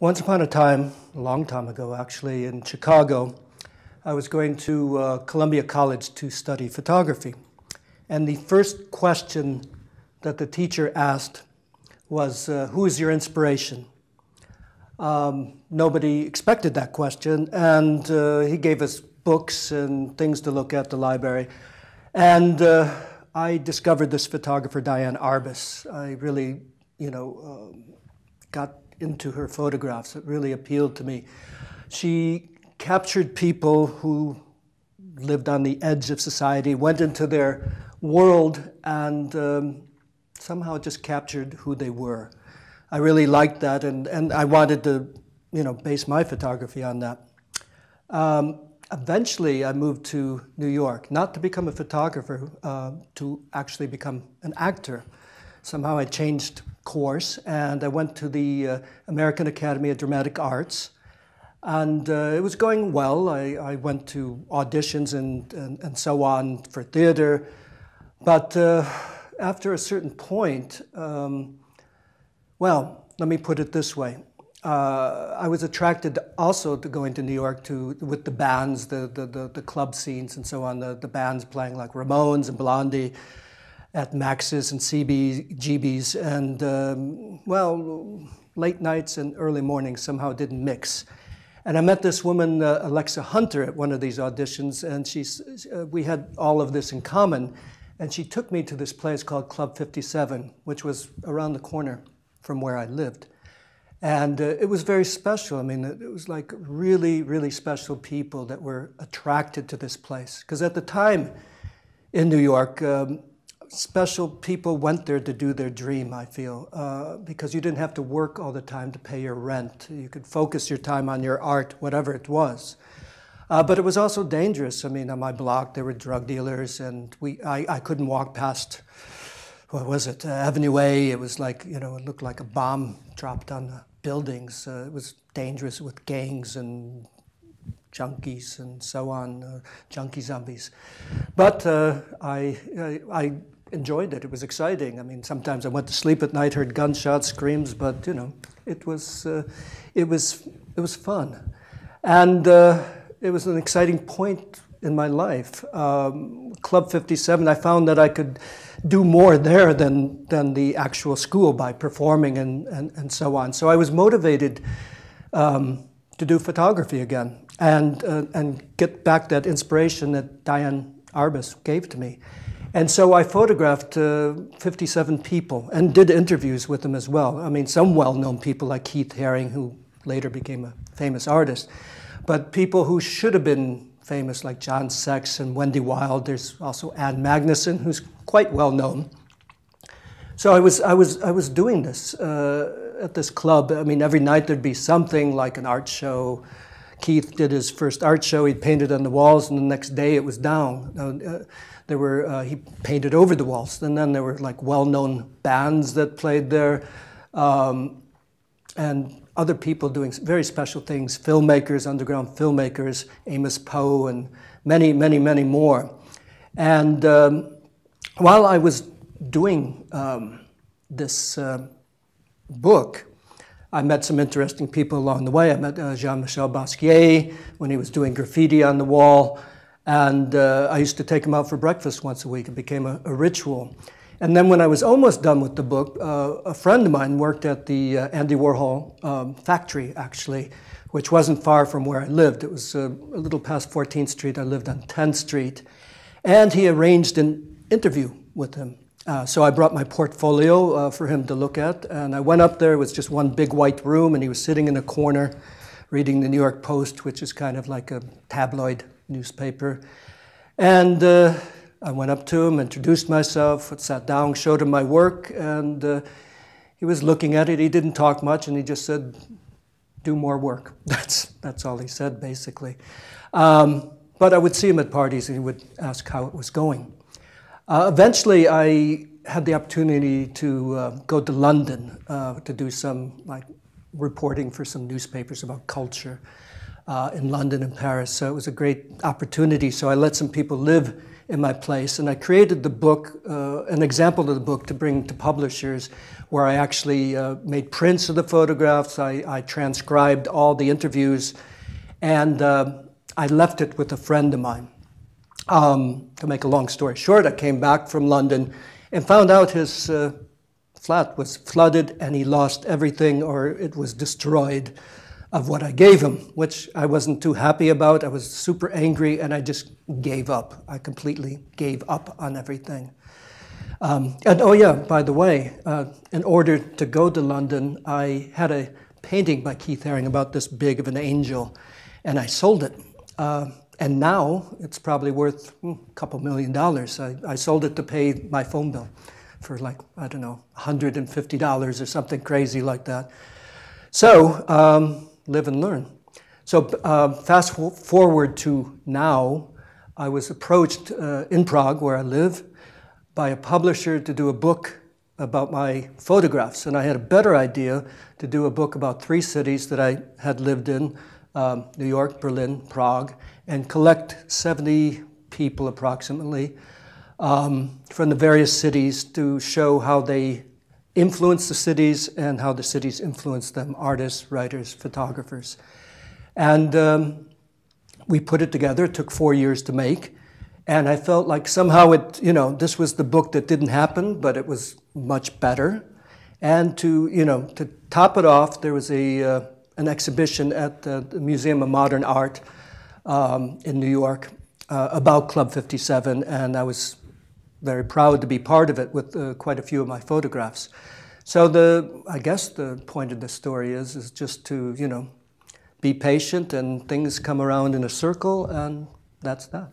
Once upon a time, a long time ago actually, in Chicago, I was going to uh, Columbia College to study photography. And the first question that the teacher asked was, uh, Who is your inspiration? Um, nobody expected that question, and uh, he gave us books and things to look at the library. And uh, I discovered this photographer, Diane Arbus. I really, you know, um, got into her photographs. It really appealed to me. She captured people who lived on the edge of society, went into their world, and um, somehow just captured who they were. I really liked that, and, and I wanted to, you know, base my photography on that. Um, eventually, I moved to New York, not to become a photographer, uh, to actually become an actor. Somehow I changed course, and I went to the uh, American Academy of Dramatic Arts, and uh, it was going well. I, I went to auditions and, and, and, so on for theater. But uh, after a certain point, um, well, let me put it this way. Uh, I was attracted also to going to New York to with the bands, the, the, the, the club scenes and so on, the, the bands playing like Ramones and Blondie at Max's and CBGB's. And, um, well, late nights and early mornings somehow didn't mix. And I met this woman, uh, Alexa Hunter, at one of these auditions, and she's, uh, we had all of this in common. And she took me to this place called Club 57, which was around the corner from where I lived. And uh, it was very special. I mean, it, it, was like really, really special people that were attracted to this place. Because at the time in New York, um, special people went there to do their dream, I feel, uh, because you didn't have to work all the time to pay your rent. You could focus your time on your art, whatever it was. Uh, but it was also dangerous. I mean, on my block, there were drug dealers, and we, I, I couldn't walk past, what was it, uh, Avenue A. It was like, you know, it looked like a bomb dropped on the buildings. Uh, it was dangerous with gangs and junkies and so on, uh, junkie zombies. But uh, I, I, I enjoyed it. It was exciting. I mean, sometimes I went to sleep at night, heard gunshots, screams, but you know, it was uh, it was it was fun, and uh, it was an exciting point in my life. Um, Club 57, I found that I could do more there than than the actual school by performing and and, and so on. So I was motivated. Um, to do photography again and, uh, and get back that inspiration that Diane Arbus gave to me. And so I photographed uh, 57 people and did interviews with them as well. I mean, some well known people like Keith Haring, who later became a famous artist, but people who should have been famous, like John Sex and Wendy Wild. There's also Ann Magnuson, who's quite well known. So I was, I was, I was doing this uh, at this club. I mean, every night there'd be something like an art show. Keith did his first art show. He painted on the walls, and the next day it was down. Uh, there were uh, he painted over the walls, and then there were like well-known bands that played there, um, and other people doing very special things. Filmmakers, underground filmmakers, Amos Poe, and many, many, many more. And um, while I was doing um, this uh, book, I met some interesting people along the way. I met uh, Jean-Michel Basquiat when he was doing graffiti on the wall. And uh, I used to take him out for breakfast once a week. It became a, a ritual. And then when I was almost done with the book, uh, a friend of mine worked at the uh, Andy Warhol um, factory, actually, which wasn't far from where I lived. It was uh, a little past 14th Street. I lived on 10th Street. And he arranged an interview with him. Uh, so I brought my portfolio uh, for him to look at. And I went up there. It was just one big white room, and he was sitting in a corner reading the New York Post, which is kind of like a tabloid newspaper. And uh, I went up to him, introduced myself, sat down, showed him my work, and uh, he was looking at it. He didn't talk much, and he just said, "Do more work." That's that's all he said, basically. Um, but I would see him at parties, and he would ask how it was going. Uh, eventually, I had the opportunity to uh, go to London uh, to do some like reporting for some newspapers about culture. Uh, in London and Paris. So it was a great opportunity. So I let some people live in my place, and I created the book, uh, an example of the book to bring to publishers, where I actually uh, made prints of the photographs. I, I transcribed all the interviews, and uh, I left it with a friend of mine. Um, to make a long story short, I came back from London and found out his uh, flat was flooded and he lost everything or it was destroyed of what I gave him, which I wasn't too happy about. I was super angry and I just gave up. I completely gave up on everything. Um, and oh, yeah, by the way, uh, in order to go to London, I had a painting by Keith Haring about this big of an angel, and I sold it. Uh, and now it's probably worth a hmm, couple million dollars. I, I sold it to pay my phone bill for like, I don't know, $150 or something crazy like that. So, um, live and learn. So, uh, fast forward to now, I was approached uh, in Prague, where I live, by a publisher to do a book about my photographs. And I had a better idea to do a book about three cities that I had lived in um, New York, Berlin, Prague, and collect 70 people approximately um, from the various cities to show how they influence the cities and how the cities influence them artists, writers, photographers. And um, we put it together. It took four years to make. And I felt like somehow it, you know, this was the book that didn't happen, but it was much better. And to, you know, to top it off, there was a, uh, an exhibition at the Museum of Modern Art um, in New York uh, about Club 57, and I was very proud to be part of it with uh, quite a few of my photographs. So the, I guess the point of the story is, is just to, you know, be patient and things come around in a circle and that's that.